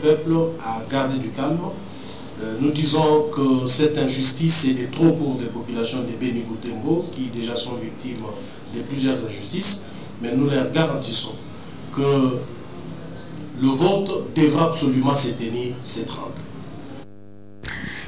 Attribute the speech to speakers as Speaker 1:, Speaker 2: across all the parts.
Speaker 1: peuple à garder du calme. Euh, nous disons que cette injustice est trop pour les populations de Béni qui déjà sont victimes de plusieurs injustices, mais nous leur garantissons que le vote devra absolument se tenir ces 30.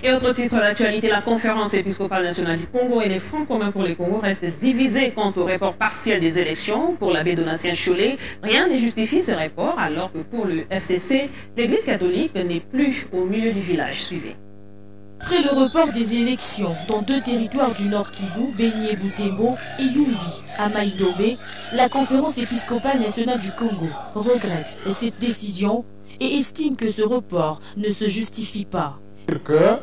Speaker 2: Et autre titre d'actualité, la conférence épiscopale nationale du Congo et les Francs communs pour les Congo restent divisés quant au report partiel des élections pour l'abbé Donatien Cholet. Rien ne justifie ce report alors que pour le FCC, l'église catholique n'est plus au milieu du village. Suivez.
Speaker 3: Après le report des élections dans deux territoires du Nord Kivu, Benyé Boutembo et Yumbi, à Maïdobe, la conférence épiscopale nationale du Congo regrette cette décision et estime que ce report ne se justifie pas.
Speaker 4: Que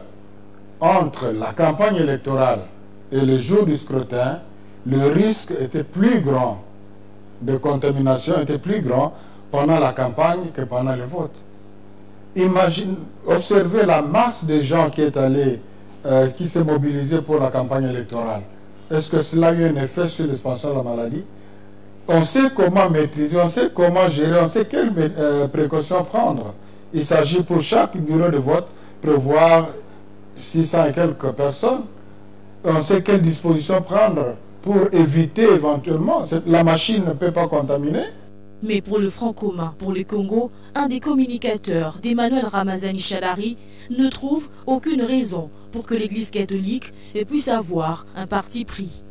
Speaker 4: entre la campagne électorale et le jour du scrutin, le risque était plus grand de contamination était plus grand pendant la campagne que pendant le vote. Imagine, observez la masse de gens qui est allé, euh, qui s'est mobilisé pour la campagne électorale. Est-ce que cela a eu un effet sur l'expansion de la maladie? On sait comment maîtriser, on sait comment gérer, on sait quelles euh, précautions prendre. Il s'agit pour chaque bureau de vote prévoir 600 et quelques personnes. On sait quelles dispositions prendre pour éviter éventuellement. La machine ne peut pas contaminer.
Speaker 3: Mais pour le Front commun pour le Congo, un des communicateurs d'Emmanuel Ramazani Chadari ne trouve aucune raison pour que l'Église catholique puisse avoir un parti pris.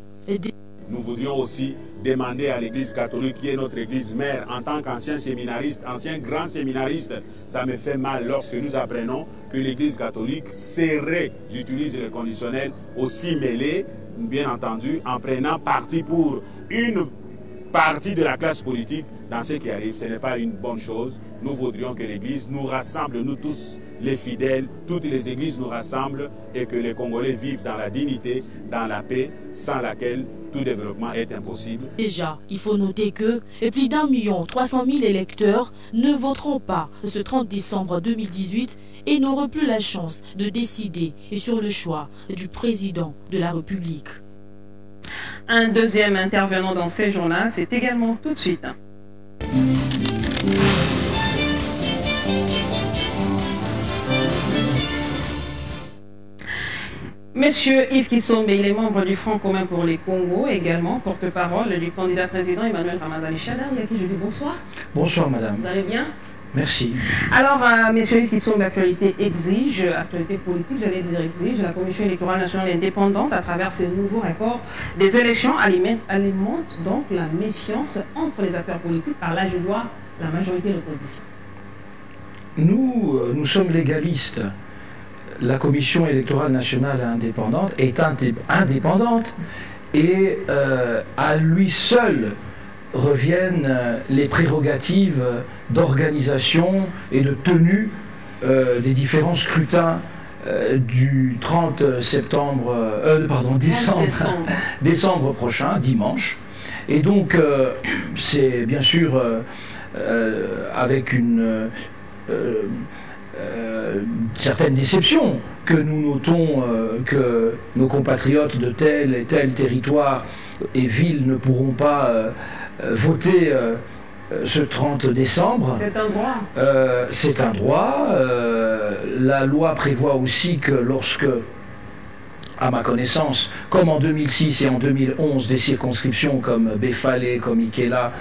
Speaker 5: Nous voudrions aussi demander à l'Église catholique, qui est notre Église mère, en tant qu'ancien séminariste, ancien grand séminariste, ça me fait mal lorsque nous apprenons que l'Église catholique serait, j'utilise le conditionnel, aussi mêlée, bien entendu, en prenant parti pour une partie de la classe politique dans ce qui arrive. Ce n'est pas une bonne chose. Nous voudrions que l'Église nous rassemble, nous tous, les fidèles, toutes les églises nous rassemblent et que les Congolais vivent dans la dignité, dans la paix, sans laquelle tout développement est impossible.
Speaker 3: Déjà, il faut noter que plus d'un million trois cent mille électeurs ne voteront pas ce 30 décembre 2018 et n'auront plus la chance de décider sur le choix du président de la République.
Speaker 2: Un deuxième intervenant dans ces journaux, c'est également tout de suite. Monsieur Yves Kissombe, il est membre du Front commun pour les Congo, également porte-parole du candidat président Emmanuel Ramazani Chadar, à qui je dis bonsoir.
Speaker 6: Bonsoir madame.
Speaker 2: Vous allez bien?
Speaker 6: Merci.
Speaker 2: Alors, euh, messieurs qui sont l'actualité exige, actualité politique, j'allais dire exige, la Commission électorale nationale indépendante, à travers ces nouveaux rapports des élections, alimente donc la méfiance entre les acteurs politiques, par là je vois la majorité de l'opposition.
Speaker 6: Nous, euh, nous sommes légalistes. La Commission électorale nationale indépendante est indépendante et euh, à lui seul reviennent euh, les prérogatives d'organisation et de tenue euh, des différents scrutins euh, du 30 septembre, pardon, décembre, décembre. prochain, dimanche. Et donc, c'est bien sûr avec une certaine déception que nous notons que nos compatriotes de tel et tel territoire et ville ne pourront pas euh, voter euh, euh, ce 30 décembre.
Speaker 2: C'est un droit.
Speaker 6: c'est un droit. la loi prévoit aussi que lorsque, à ma connaissance, comme en 2006 et en 2011, des circonscriptions comme Befale, comme Ikela,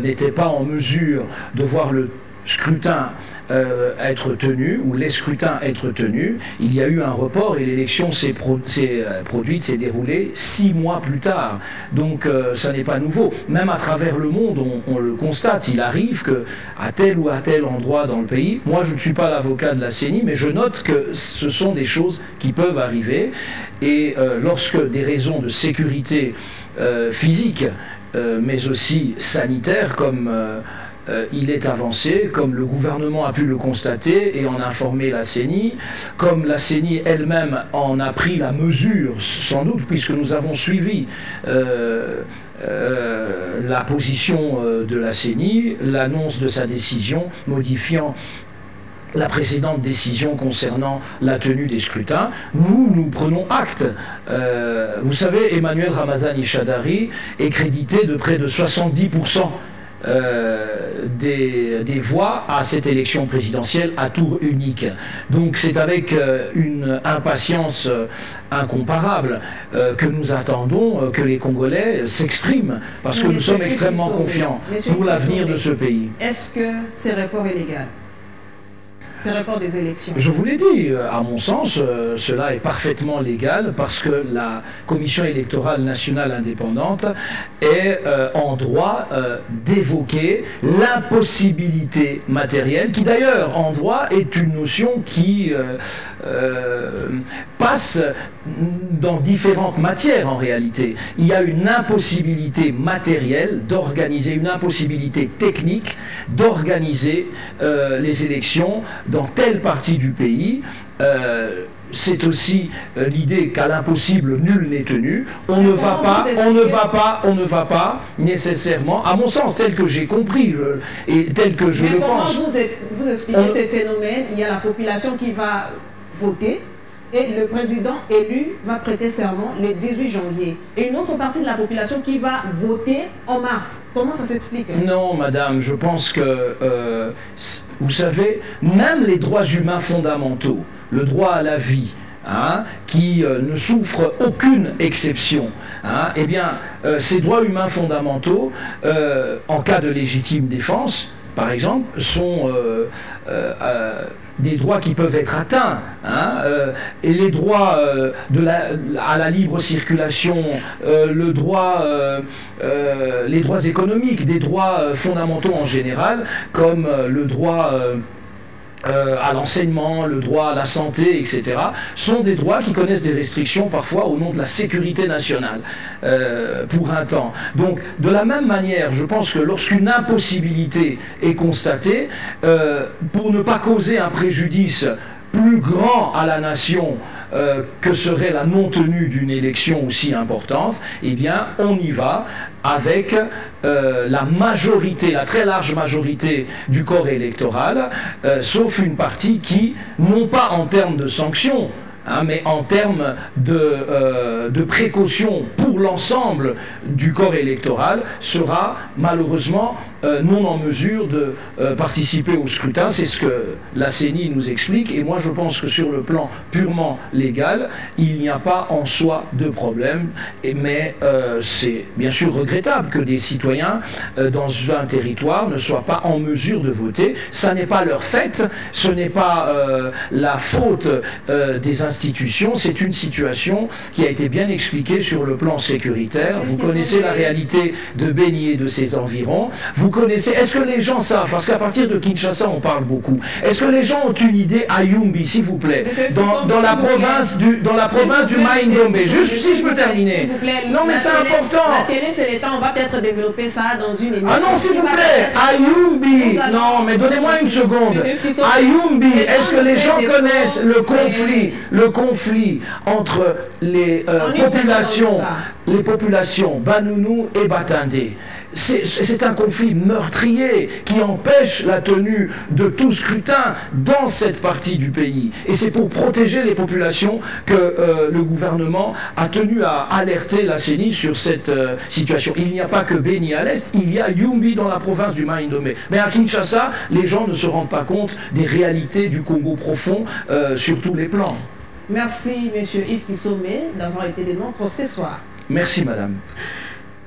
Speaker 6: n'étaient pas en mesure de voir le scrutin euh, être tenu, ou les scrutins être tenus, il y a eu un report et l'élection s'est euh, produite, s'est déroulée six mois plus tard. Donc euh, ça n'est pas nouveau. Même à travers le monde, on, le constate. Il arrive que à tel ou à tel endroit dans le pays, moi je ne suis pas l'avocat de la CENI, mais je note que ce sont des choses qui peuvent arriver. Et lorsque des raisons de sécurité physique, mais aussi sanitaire, comme euh, il est avancé, comme le gouvernement a pu le constater et en informer la CENI, comme la CENI elle-même en a pris la mesure, sans doute, puisque nous avons suivi euh, euh, la position de la CENI, l'annonce de sa décision modifiant la précédente décision concernant la tenue des scrutins, nous, nous prenons acte. vous savez, Emmanuel Ramazani Chadari est crédité de près de 70% euh, des, des, voix à cette élection présidentielle à tour unique. Donc c'est avec une impatience incomparable que nous attendons que les Congolais s'expriment, parce que nous sommes extrêmement confiants pour l'avenir de ce pays.
Speaker 2: Est-ce que ce report est légal
Speaker 6: Je vous l'ai dit, euh, à mon sens, euh, cela est parfaitement légal parce que la Commission électorale nationale indépendante est euh, en droit d'évoquer l'impossibilité matérielle, qui d'ailleurs en droit est une notion qui passe dans différentes matières en réalité. Il y a une impossibilité matérielle d'organiser, une impossibilité technique d'organiser les élections dans telle partie du pays. Euh, c'est aussi euh, l'idée qu'à l'impossible nul n'est tenu. On ne va pas, on ne va pas, on ne va pas nécessairement, à mon sens, tel que j'ai compris et tel que je le pense.
Speaker 2: Vous expliquez ces phénomènes? Il y a la population qui va voter et le président élu va prêter serment le 18 janvier. Et une autre partie de la population qui va voter en mars. Comment ça s'explique
Speaker 6: Non, madame, je pense que, euh, vous savez, même les droits humains fondamentaux, le droit à la vie, Hein, qui euh, ne souffre aucune exception, hein, eh bien, euh, ces droits humains fondamentaux, en cas de légitime défense, par exemple, sont des droits qui peuvent être atteints. Hein, euh, et les droits euh, à la libre circulation, euh, le droit, les droits économiques, des droits fondamentaux en général, comme le droit euh, à l'enseignement, le droit à la santé, etc., sont des droits qui connaissent des restrictions parfois au nom de la sécurité nationale euh, pour un temps. Donc, de la même manière, je pense que lorsqu'une impossibilité est constatée, euh, pour ne pas causer un préjudice grand à la nation euh, que serait la non-tenue d'une élection aussi importante, eh bien, on y va avec euh, la majorité, la très large majorité du corps électoral, euh, sauf une partie qui, non pas en termes de sanctions, Hein, mais en termes de, euh, de précaution pour l'ensemble du corps électoral, sera malheureusement euh, non en mesure de euh, participer au scrutin. C'est ce que la CENI nous explique. Et moi, je pense que sur le plan purement légal, il n'y a pas en soi de problème. Et, mais c'est bien sûr regrettable que des citoyens dans un territoire ne soient pas en mesure de voter. Ça n'est pas leur fait, ce n'est pas la faute des institutions c'est une situation qui a été bien expliquée sur le plan sécuritaire. Vous connaissez la réalité de Beni et de ses environs. Vous connaissez. Est-ce que les gens savent Parce qu'à partir de Kinshasa, on parle beaucoup. Est-ce que les gens ont une idée à Yumbi, s'il vous plaît, dans, la province du dans la province du Maïndombe Juste si je peux terminer. Non, mais c'est important.
Speaker 2: La télé, c'est l'État. On va peut-être développer ça dans une émission.
Speaker 6: Ah non, s'il vous plaît, Ayumbi. Non, mais donnez-moi une seconde. Ayumbi. Est-ce que les gens connaissent le conflit, le conflit entre les euh, populations, les populations Banounou et Batandé. C'est un conflit meurtrier qui empêche la tenue de tout scrutin dans cette partie du pays. Et c'est pour protéger les populations que euh, le gouvernement a tenu à alerter la CENI sur cette euh, situation. Il n'y a pas que Beni à l'est, il y a Yumbi dans la province du Maïndomé. Mais à Kinshasa, les gens ne se rendent pas compte des réalités du Congo profond sur tous les plans.
Speaker 2: Merci, Monsieur Yves Kissomé, d'avoir été des nôtres ce soir.
Speaker 6: Merci, Madame.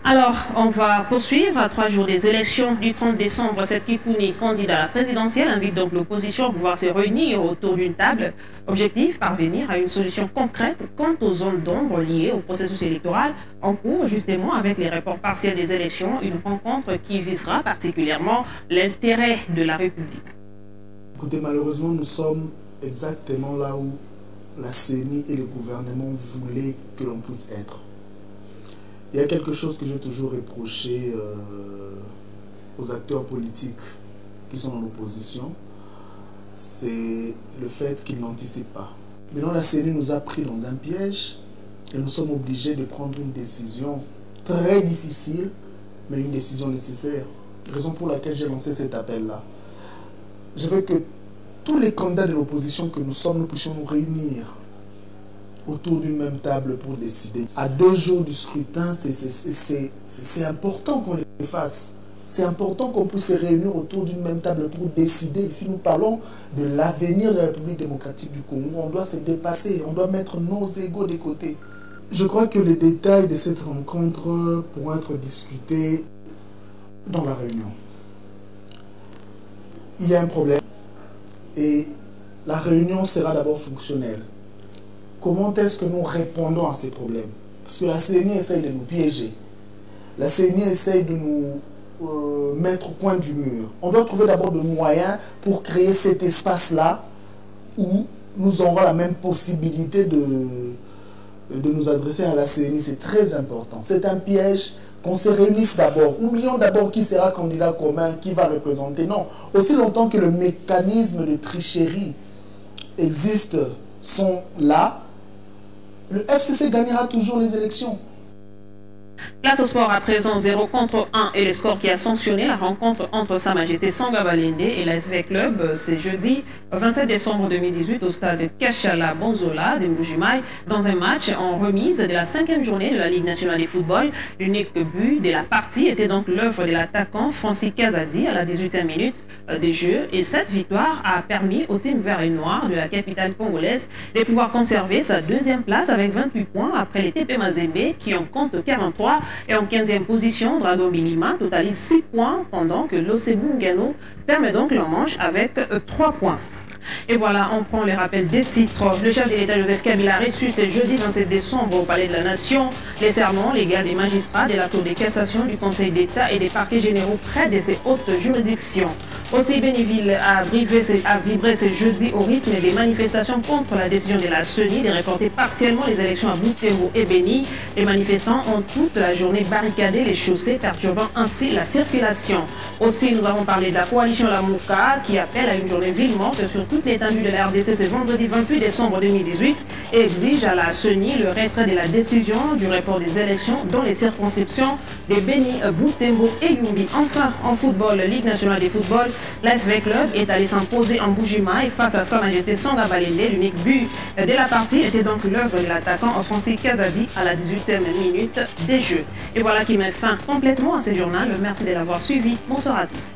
Speaker 2: Alors, on va poursuivre à trois jours des élections du 30 décembre. Cette Kikouni, candidat à la présidentielle, invite donc l'opposition à pouvoir se réunir autour d'une table. Objectif, parvenir à une solution concrète quant aux zones d'ombre liées au processus électoral en cours, justement avec les rapports partiels des élections. Une rencontre qui visera particulièrement l'intérêt de la République.
Speaker 7: Écoutez, malheureusement, nous sommes exactement là où la CENI et le gouvernement voulaient que l'on puisse être. Il y a quelque chose que j'ai toujours reproché euh, aux acteurs politiques qui sont en opposition, c'est le fait qu'ils n'anticipent pas. Maintenant, la CENI nous a pris dans un piège et nous sommes obligés de prendre une décision très difficile, mais une décision nécessaire. Raison pour laquelle j'ai lancé cet appel-là. Je veux que tous les candidats de l'opposition que nous sommes, nous puissions nous réunir autour d'une même table pour décider. À deux jours du scrutin, c'est important qu'on le fasse. c'est important qu'on puisse se réunir autour d'une même table pour décider. Si nous parlons de l'avenir de la République démocratique du Congo, on doit se dépasser, on doit mettre nos égaux de côté. Je crois que les détails de cette rencontre pourront être discutés dans la réunion. Il y a un problème et la réunion sera d'abord fonctionnelle. Comment est-ce que nous répondons à ces problèmes? Parce que la CENI essaye de nous piéger. La CENI essaye de nous euh, mettre au coin du mur. On doit trouver d'abord des moyens pour créer cet espace-là où nous aurons la même possibilité de, de nous adresser à la CENI. C'est très important. C'est un piège qu'on se réunisse d'abord. Oublions d'abord qui sera candidat commun, qui va représenter. Non, aussi longtemps que le mécanisme de tricherie existe, sont là, le FCC gagnera toujours les élections.
Speaker 2: Place au sport à présent 0 contre 1 et le score qui a sanctionné la rencontre entre Sa Majesté Sanga Balende et la SV Club. C'est jeudi 27 décembre 2018 au stade Kachala Bonzola de Mbujimaï dans un match en remise de la cinquième journée de la Ligue nationale de football. L'unique but de la partie était donc l'œuvre de l'attaquant Francis Kazadi à la 18e minute des Jeux et cette victoire a permis au team vert et noir de la capitale congolaise de pouvoir conserver sa deuxième place avec 28 points après les TP Mazembe qui en compte 43 et en 15e position, Drago Minima totalise 6 points pendant que l'Osebungano permet donc la manche avec 3 points. Et voilà, on prend les rappels des titres. Le chef de l'État Joseph Kabila a reçu ce jeudi 27 décembre au Palais de la Nation les serments légaux des magistrats de la Cour de cassation du Conseil d'État et des parquets généraux près de ces hautes juridictions. Aussi, Bénéville a, vibré ce jeudi au rythme des manifestations contre la décision de la CENI de reporter partiellement les élections à Boutembo et Béni. Les manifestants ont toute la journée barricadé les chaussées, perturbant ainsi la circulation. Aussi, nous avons parlé de la coalition Lamouka qui appelle à une journée ville morte sur toute l'étendue de la RDC ce vendredi 28 décembre 2018 et exige à la CENI le retrait de la décision du report des élections dans les circonscriptions de Béni, Boutembo et Yumbi. Enfin, en football, Ligue nationale des football, l'ASV Club est allé s'imposer en Boujima et face à Sa Majesté Sanga Balende. L'unique but de la partie était donc l'œuvre de l'attaquant Francis Kazadi à la 18e minute des Jeux. Et voilà qui met fin complètement à ce journal. Merci de l'avoir suivi. Bonsoir à tous.